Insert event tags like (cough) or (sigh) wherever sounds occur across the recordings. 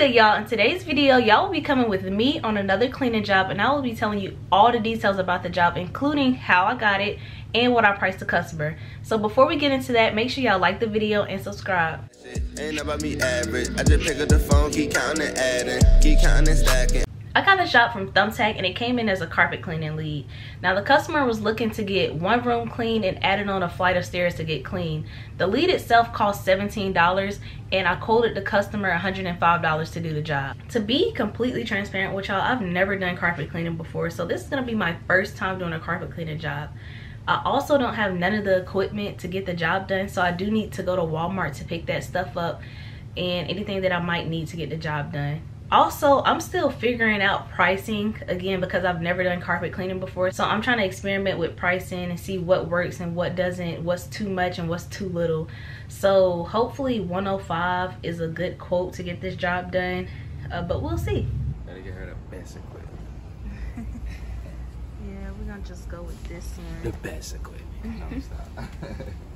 good y'all in today's video y'all will be coming with me on another cleaning job and i will be telling you all the details about the job including how i got it and what i priced the customer so before we get into that make sure y'all like the video and subscribe Ain't about me average. I just pick up the phone, keep counting adding, keep counting stacking. I got the job from Thumbtack and it came in as a carpet cleaning lead. Now the customer was looking to get one room clean and added on a flight of stairs to get clean. The lead itself cost $17 and I quoted the customer $105 to do the job. To be completely transparent with y'all, I've never done carpet cleaning before so this is going to be my first time doing a carpet cleaning job. I also don't have none of the equipment to get the job done so I do need to go to Walmart to pick that stuff up and anything that I might need to get the job done also i'm still figuring out pricing again because i've never done carpet cleaning before so i'm trying to experiment with pricing and see what works and what doesn't what's too much and what's too little so hopefully 105 is a good quote to get this job done uh, but we'll see Gotta get her the best equipment. (laughs) yeah we're gonna just go with this one. The best equipment. No, (laughs)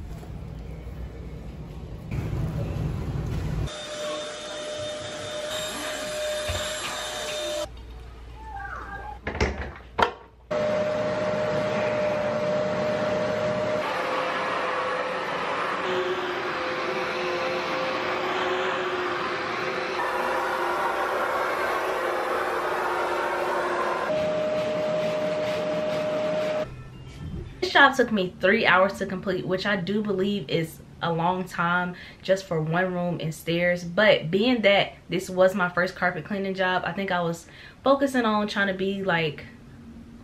job took me three hours to complete, which I do believe is a long time just for one room and stairs. But being that this was my first carpet cleaning job, I think I was focusing on trying to be like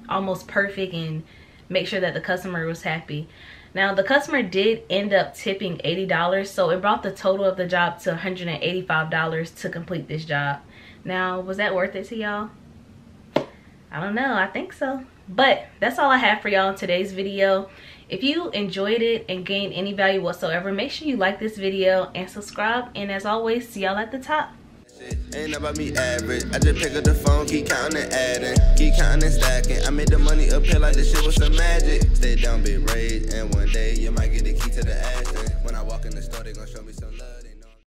almost perfect and make sure that the customer was happy. Now the customer did end up tipping $80 so it brought the total of the job to $185 to complete this job. Now was that worth it to y'all? I don't know, I think so. But that's all I have for y'all in today's video. If you enjoyed it and gained any value whatsoever, make sure you like this video and subscribe. And as always, see y'all at the top. Ain't about me average. I just pick up the phone, keep counting and adding, keep counting and stacking. I made the money appear like this shit was some magic. Stay down, big rage, and one day you might get the key to the action. When I walk in the store, they gon' show me some love.